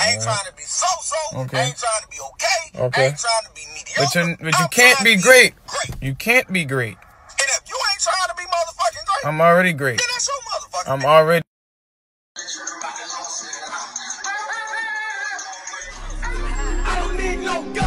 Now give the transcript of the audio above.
I ain't trying to be so-so. Okay. I ain't trying to be okay. Okay. I ain't trying to be mediocre. But, you but you I'm can't be great. great. You can't be great. And if you ain't trying to be motherfucking great, I'm already great. Then that's your motherfucking I'm already. I don't need no gun.